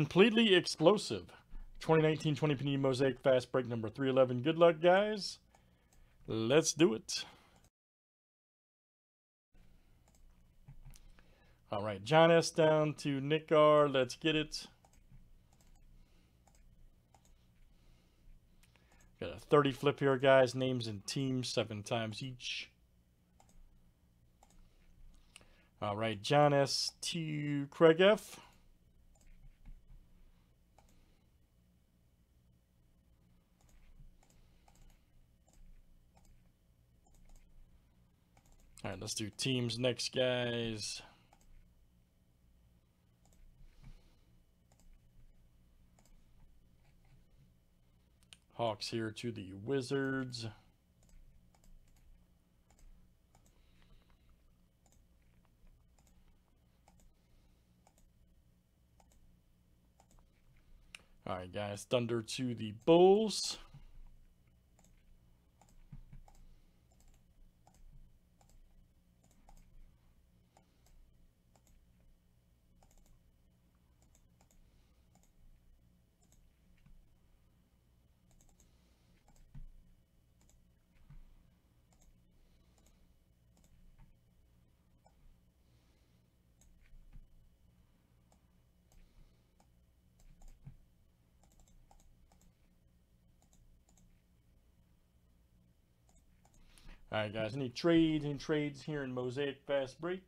Completely explosive. 2019 20 Panini Mosaic Fast Break number 311. Good luck, guys. Let's do it. All right, John S. down to Nick R. Let's get it. Got a 30 flip here, guys. Names and teams, seven times each. All right, John S. to Craig F. All right, let's do teams next, guys. Hawks here to the Wizards. All right, guys. Thunder to the Bulls. All right, guys. Any trades? Any trades here in Mosaic Fast Break?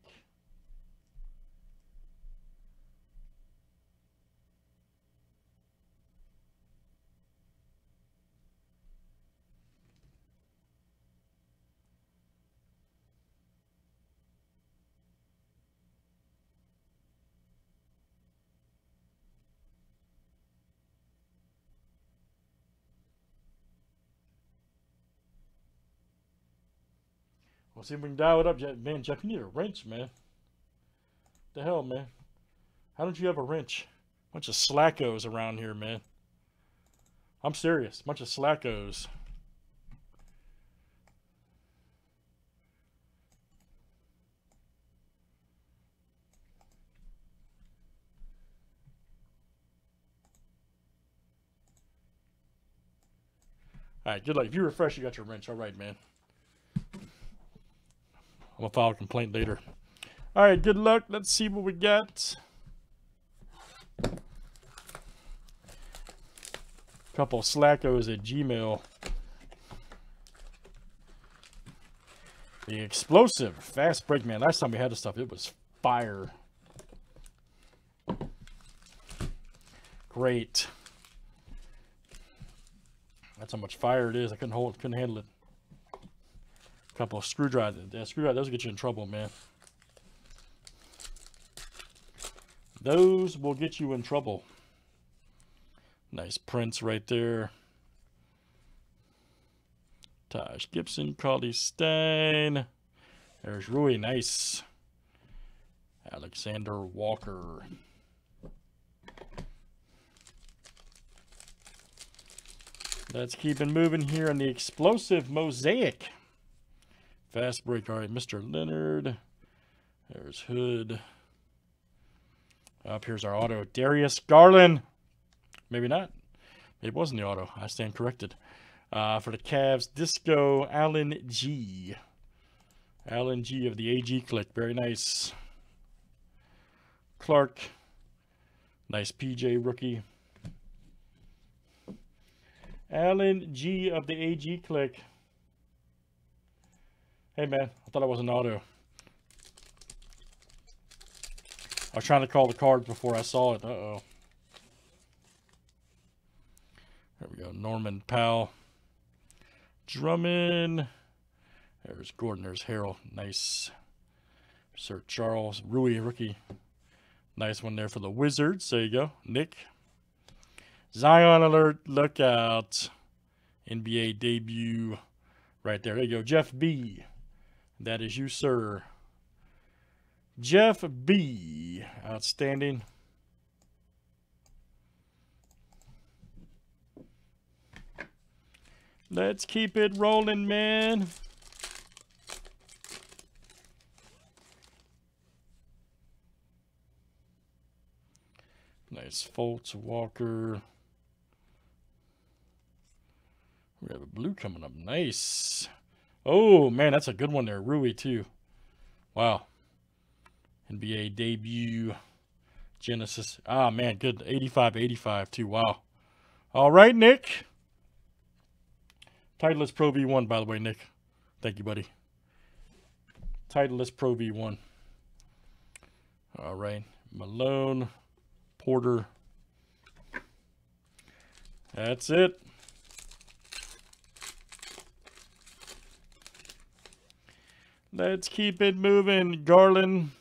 See if we can dial it up. Man, Jeff, you need a wrench, man. The hell, man? How don't you have a wrench? Bunch of slackos around here, man. I'm serious. Bunch of slackos. All right, good luck. If you refresh, you got your wrench. All right, man. I'm gonna file a complaint later. All right, good luck. Let's see what we got. Couple slackos at Gmail. The explosive fast break, man. Last time we had this stuff, it was fire. Great. That's how much fire it is. I couldn't hold, couldn't handle it couple of screwdrivers. Screwdriver, those will get you in trouble, man. Those will get you in trouble. Nice prints right there. Taj Gibson, Cauley-Stein. There's Rui, nice. Alexander Walker. Let's keep it moving here on the explosive mosaic. Fast break. All right, Mr. Leonard. There's Hood. Up here's our auto. Darius Garland. Maybe not. It wasn't the auto. I stand corrected. Uh, for the Cavs, Disco Allen G. Allen G of the AG click. Very nice. Clark. Nice PJ rookie. Allen G of the AG click. Hey man, I thought I was an auto. I was trying to call the cards before I saw it. Uh-oh. There we go. Norman Powell. Drummond. There's Gordon. There's Harold. Nice. Sir Charles. Rui, rookie. Nice one there for the Wizards. There you go. Nick. Zion alert. Look out. NBA debut. Right there. There you go. Jeff B. That is you, sir. Jeff B. Outstanding. Let's keep it rolling, man. Nice Fultz, Walker. We have a blue coming up. Nice. Oh, man, that's a good one there. Rui, too. Wow. NBA debut. Genesis. Ah, man, good. 85 85, too. Wow. All right, Nick. Titleist Pro V1, by the way, Nick. Thank you, buddy. Titleist Pro V1. All right. Malone, Porter. That's it. Let's keep it moving. Garland.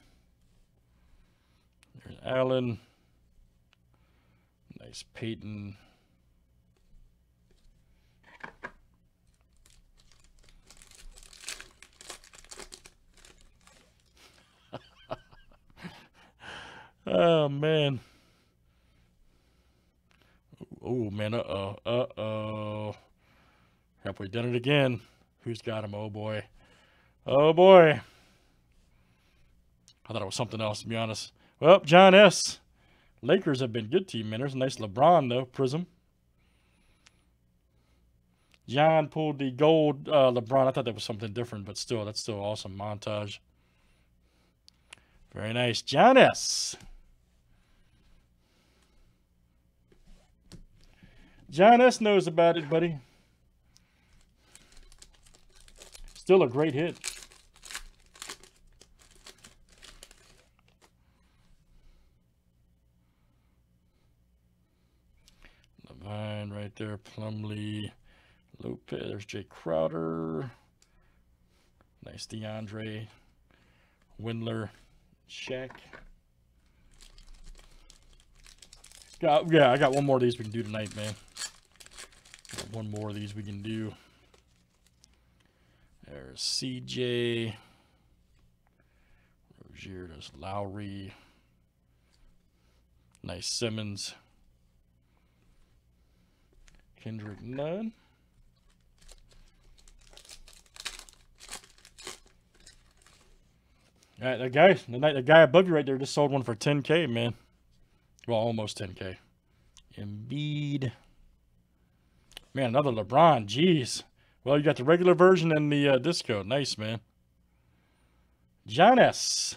There's Allen. Nice Peyton. oh, man. Oh, man. Uh-oh. Uh-oh. Have we done it again? Who's got him? Oh, boy. Oh boy. I thought it was something else, to be honest. Well, John S. Lakers have been good team. There's nice LeBron, though. Prism. John pulled the gold uh, LeBron. I thought that was something different, but still, that's still awesome montage. Very nice. John S. John S. knows about it, buddy. Still a great hit. Right there. Plumlee. Lopez. There's Jae Crowder. Nice DeAndre. Windler. Shaq. Got, yeah, I got one more of these we can do tonight, man. Got one more of these we can do. There's CJ. Rozier, there's Lowry. Nice Simmons. Kendrick Nunn. All right, that guy, the the guy above you right there just sold one for 10k, man. Well, almost 10k. Embiid. Man, another LeBron. Jeez. Well, you got the regular version and the uh, disco. Nice, man. Giannis.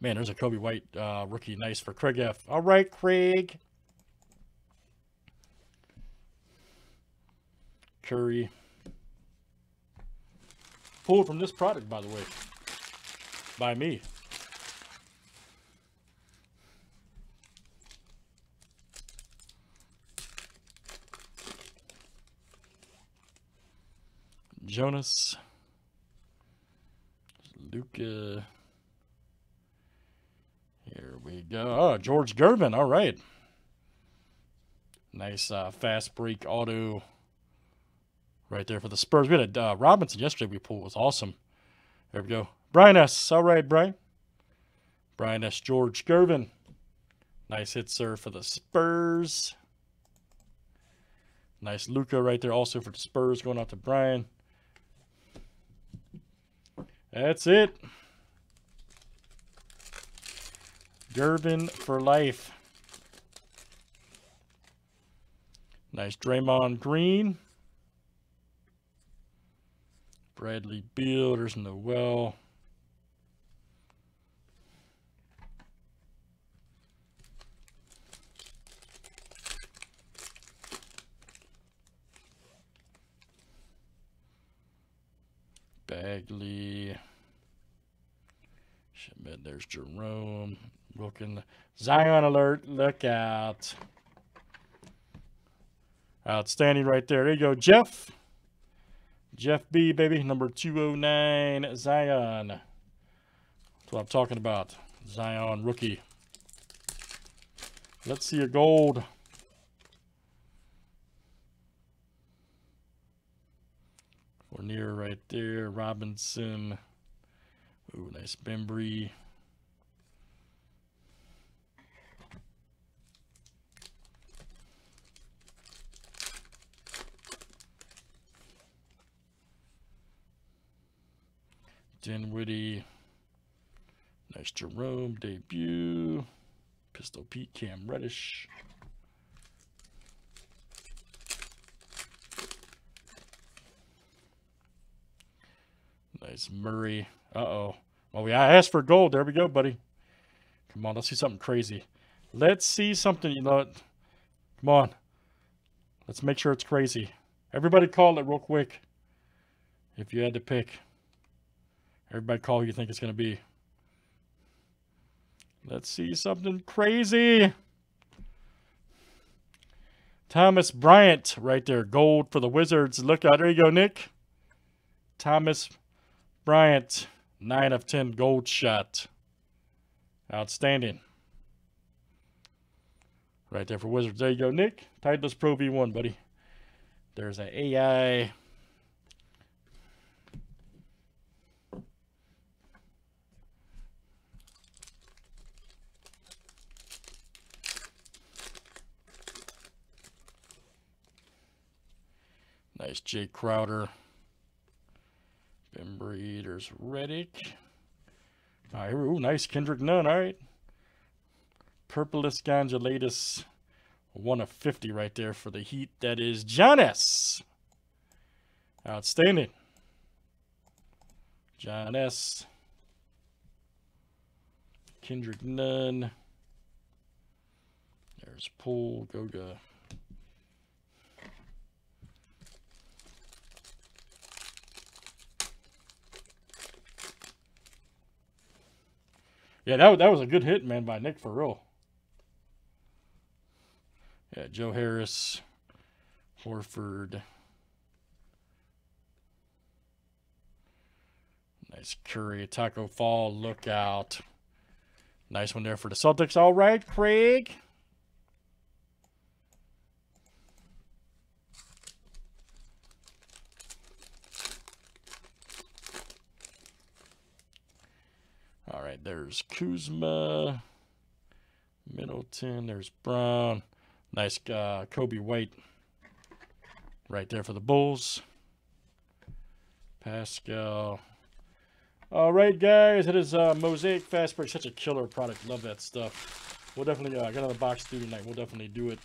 Man, there's a Coby White uh, rookie. Nice for Craig F. All right, Craig. Curry. Pulled from this product, by the way. By me. Jonas. Luka. Here we go. Oh, George Gervin. All right. Nice uh, fast break auto right there for the Spurs. We had a uh, Robinson yesterday we pulled. was awesome. There we go. Brian S. All right, Brian. Brian S. George Gervin. Nice hit, sir, for the Spurs. Nice Luka right there also for the Spurs going out to Brian. That's it. Gervin for life. Nice Draymond Green. Bradley Beal. There's Noel. Bagley. Schmidt, there's Jerome. Looking. Zion alert. Look out. Outstanding right there. There you go, Jeff. Jeff B, baby. Number 209, Zion. That's what I'm talking about. Zion rookie. Let's see a gold. Fournier right there. Robinson. Ooh, nice Bembry. Dinwiddie. Nice Jerome debut. Pistol Pete, Cam Reddish. Nice Murray. Uh-oh. Well, we I asked for gold. There we go, buddy. Come on, let's see something crazy. Let's see something, you know? Come on. Let's make sure it's crazy. Everybody call it real quick. If you had to pick. Everybody call who you think it's going to be. Let's see something crazy. Thomas Bryant right there. Gold for the Wizards. Look out. There you go, Nick. Thomas Bryant. 9 of 10 gold shot. Outstanding. Right there for Wizards. There you go, Nick. Titleist Pro V1, buddy. There's an AI. Nice Jae Crowder. Ben Breeders. All right, ooh, nice Kendrick Nunn. All right. Purpleus Gangulatus. One of 50 right there for the Heat. That is Giannis. Outstanding. John. Kendrick Nunn. There's Poole, Goga. Yeah, that, that was a good hit, man, by Nick for real. Yeah, Joe Harris, Horford. Nice Curry, Tacko Fall, look out. Nice one there for the Celtics. All right, Craig. All there's Kuzma, Middleton, there's Brown. Nice uh, Coby White right there for the Bulls. Pascal. All right, guys, it is uh, Mosaic Fast Break. Such a killer product. Love that stuff. We'll definitely uh, get another box through tonight. We'll definitely do it.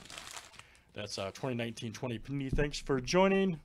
That's uh, 2019-20 Panini. Thanks for joining.